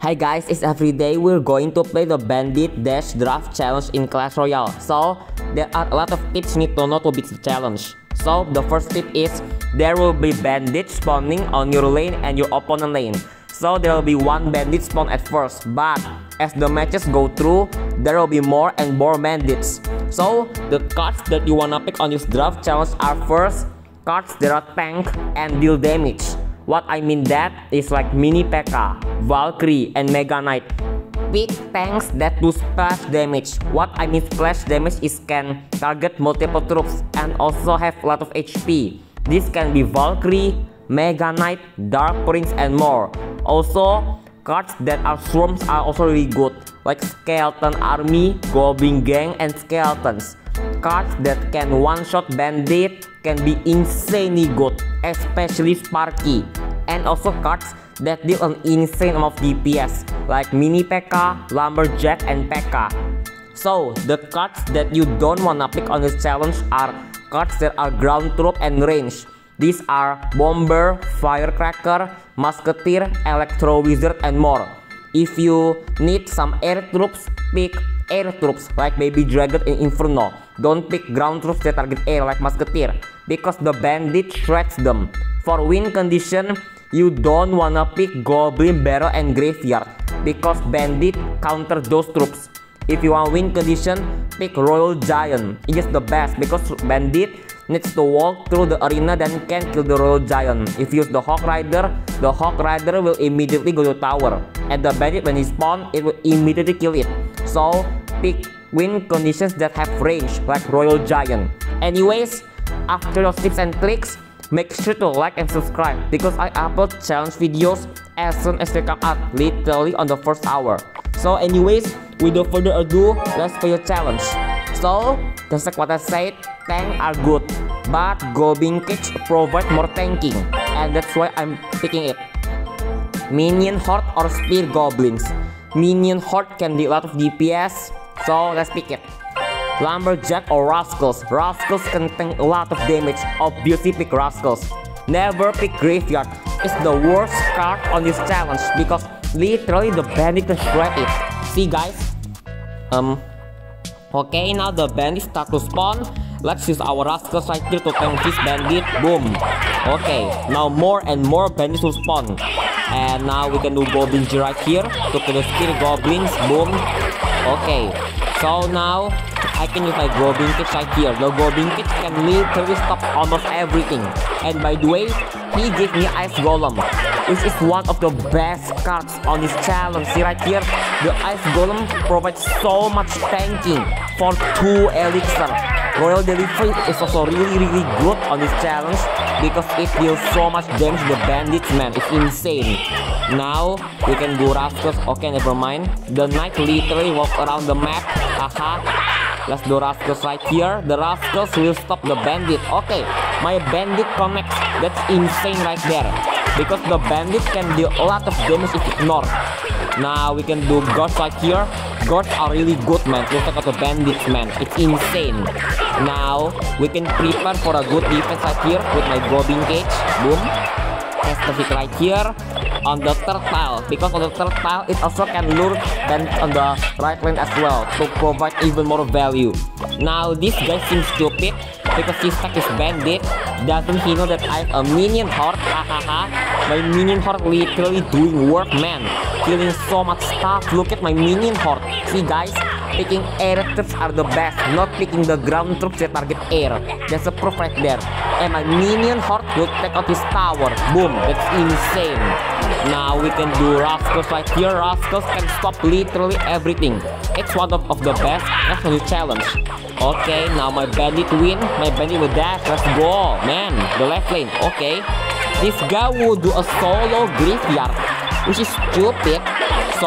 Hi guys, it's everyday we're going to play the Bandit Dash Draft Challenge in Clash Royale. So, there are a lot of tips you need to know to beat the challenge. So, the first tip is, there will be bandits spawning on your lane and your opponent lane. So, there will be one bandit spawn at first, but as the matches go through, there will be more and more bandits. So, the cards that you wanna pick on this draft challenge are first, cards that are tank and deal damage. What I mean that is like Mini P.E.K.K.A, Valkyrie, and Mega Knight. Pick tanks that do splash damage. What I mean splash damage is can target multiple troops and also have a lot of HP. This can be Valkyrie, Mega Knight, Dark Prince, and more. Also, cards that are swarms are also really good, like Skeleton Army, Goblin Gang, and Skeletons. Cards that can one-shot bandit can be insanely good, especially Sparky. And also cards that deal an insane amount of DPS, like Mini P.E.K.K.A, Lumberjack, and P.E.K.K.A. So, the cards that you don't wanna pick on this challenge are cards that are ground troop and range. These are Bomber, Firecracker, Musketeer, Electro Wizard, and more. If you need some air troops, pick air troops like Baby Dragon and Inferno. Don't pick ground troops that target air like Musketeer because the bandit shreds them. For win condition, you don't wanna pick Goblin Barrel and Graveyard because bandit counter those troops. If you want win condition, pick Royal Giant. It is the best because bandit needs to walk through the arena then can kill the Royal Giant. If you use the Hog Rider, the Hog Rider will immediately go to tower. And the bandit when he spawn, it will immediately kill it. So pick win conditions that have range like Royal Giant. Anyways, after those tips and tricks, make sure to like and subscribe because I upload challenge videos as soon as they come out, literally on the first hour. So anyways, without further ado, let's play a challenge. So, just like what I said, tanks are good, but Goblin Cage provide more tanking, and that's why I'm picking it. Minion Horde or Spear Goblins. Minion Horde can do a lot of DPS, so let's pick it. Lumberjack or Rascals. Rascals can tank a lot of damage, obviously pick Rascals. Never pick Graveyard. It's the worst card on this challenge because literally the bandit can shred it. See guys? Um, Okay, now the bandit start to spawn. Let's use our rascals right here to tank this bandit. Boom. Okay, now more and more bandits will spawn. And now we can do goblins right here to kill the spear goblins. Boom. Okay, so now I can use my goblin cage right here. The goblin cage can literally stop almost everything. And by the way, he gave me Ice Golem, which is one of the best cards on this challenge. See right here, the Ice Golem provides so much tanking for 2 elixir. Royal Delivery is also really really good on this challenge because it deals so much damage to the bandits man, it's insane. Now, we can do Rascals, okay never mind. The Knight literally walk around the map, haha. Let's do Rascals right here. The Rascals will stop the bandit. Okay, my bandit connects. That's insane right there. Because the bandit can deal a lot of damage if ignored. Now we can do Ghost right here. Ghosts are really good man. Look at the bandits man. It's insane. Now we can prepare for a good defense right here with my Goblin Cage. Boom. Test the right here on the third tile because on the third tile it also can lure then on the right lane as well to provide even more value. Now this guy seems stupid because his stack is bandit. Doesn't he know that I have a minion horde? Hahaha. my minion horde literally doing work man. Killing so much stuff. Look at my minion horde. See guys, picking air troops are the best, not picking the ground troops that target air. There's a proof right there. And my minion horde will take out his tower. Boom, that's insane. Now we can do Rascals right here. Rascals can stop literally everything. It's one of, of the best. Let's do challenge. Okay, now my bandit win. My bandit will dash. Let's go. Man, the left lane. Okay. This guy will do a solo graveyard. Which is stupid. Do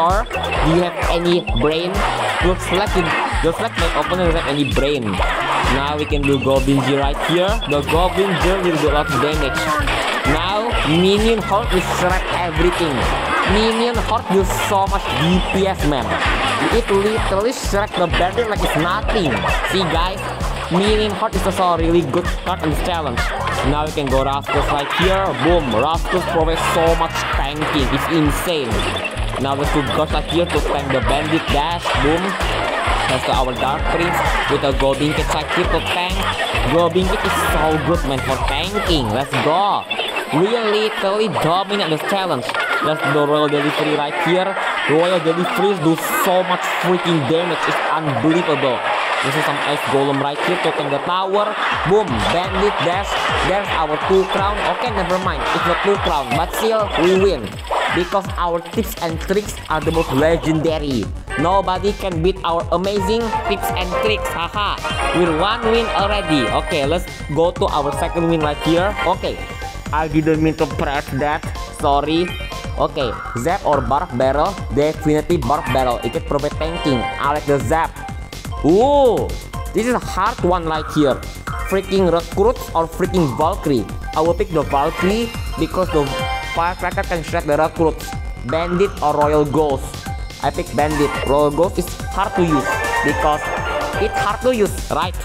you have any brain? Looks like my opponent doesn't have any brain. Now we can do Goblin G right here. The Goblin G will do a lot of damage. Now, Minion Horde will shred everything. Minion Horde deals so much DPS, man. It literally shred the bandit like it's nothing. See, guys? Minion Horde is also a really good card this challenge. Now we can go Rascals right here. Boom. Rascals provides so much tanking. It's insane. Now let's do Ghost like here to tank the bandit dash. Boom. Thanks to our Dark Prince with a Golden Kit like here to tank. Golden Kit is so good man for tanking. Let's go. Really, totally dominate this challenge. Let's do Royal Delivery right here. Royal Deliveries do so much freaking damage. It's unbelievable. This is some ice golem right here to tank the tower. Boom, bandit dash. There's our two crown. Okay, never mind. It's the two crown, but still we win because our tips and tricks are the most legendary. Nobody can beat our amazing tips and tricks. Haha, we're one win already. Okay, let's go to our second win right here. Okay, I didn't mean to press that. Sorry. Okay, Zap or Barb Barrel? Definitely Barb Barrel. It can provide tanking. I like the Zap. Ooh, this is a hard one right here. Freaking recruits or freaking Valkyrie. I will pick the Valkyrie because the firecracker can shred the recruits. Bandit or Royal Ghost. I pick Bandit. Royal Ghost is hard to use because it's hard to use, right?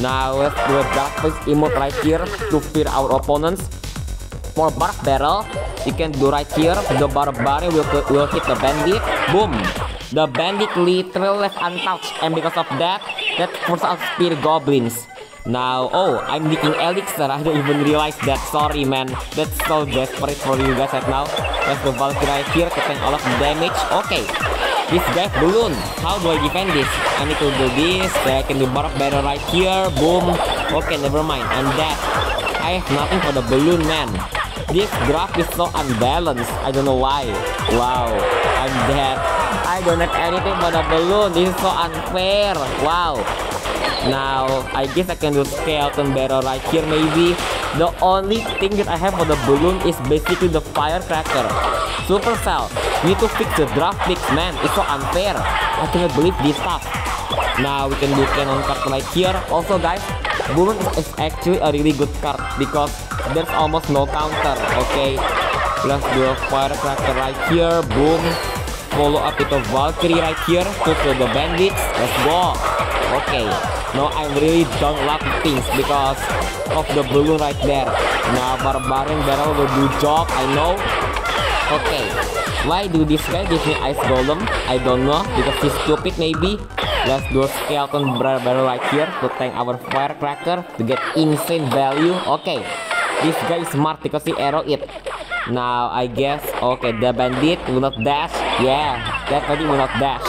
Now let's do a Dark Face emote right here to fear our opponents. For Barb Barrel, you can do right here. The Barbarian will, will hit the Bandit. Boom! The bandit literally left untouched and because of that, that forces out spear goblins. Now, oh, I'm leaking elixir. I don't even realize that. Sorry, man. That's so desperate for you guys right now. Let's go Valkyrie right here tank all of the damage. Okay. This guy balloon. How do I defend this? I need to do this. I can do barf barrel right here. Boom. Okay, never mind. I'm dead. I have nothing for the balloon, man. This graph is so unbalanced. I don't know why. Wow. I'm dead. I don't have anything but a balloon. This is so unfair. Wow. Now, I guess I can do skeleton barrel right here maybe. The only thing that I have for the balloon is basically the firecracker. Supercell, we need to fix the draft picks, man. It's so unfair. I cannot believe this stuff. Now we can do cannon card right here. Also guys, balloon is actually a really good card because there's almost no counter. Okay, let's do a firecracker right here. Boom. Follow up with a Valkyrie right here. To the bandits. Let's go. Okay. Now I really don't like things because of the balloon right there. Now Barbarian Barrel will do job, I know. Okay. Why do this guy give me Ice Golem? I don't know because he's stupid maybe. Let's do a Skeleton Barrel right here to tank our Firecracker to get insane value. Okay. This guy is smart because he arrow it. Now I guess okay the bandit will not dash. Yeah, that bandit will not dash.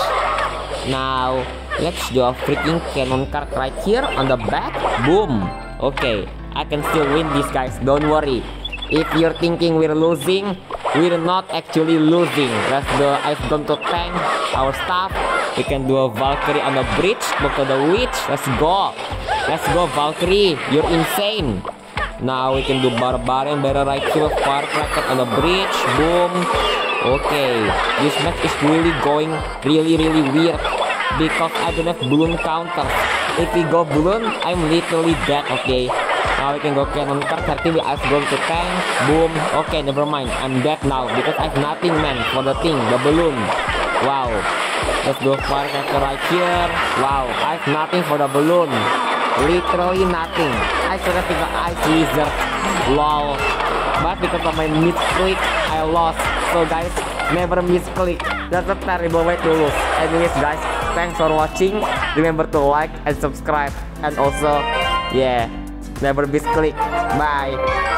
Now let's do a freaking cannon card right here on the back. Boom. Okay, I can still win this guys. Don't worry. If you're thinking we're losing, we're not actually losing. Let's do Ice Gun to tank our stuff. We can do a Valkyrie on the bridge. Look to the witch. Let's go. Let's go Valkyrie. You're insane. Now we can do Barbarian Barrel right here, Firecracker on the bridge, boom. Okay, this match is really going really really weird because I don't have balloon counters. If we go balloon, I'm literally dead, okay. Now we can go cannon card, 30 we ice go to tank, boom. Okay, never mind, I'm dead now because I have nothing man for the thing, the balloon. Wow, let's go firecracker right here. Wow, I have nothing for the balloon. Literally nothing. I should have taken Ice Wizard. Lol. But because of my misclick, I lost. So guys, never misclick. That's a terrible way to lose. Anyways guys, thanks for watching. Remember to like and subscribe. And also, yeah, never misclick. Bye.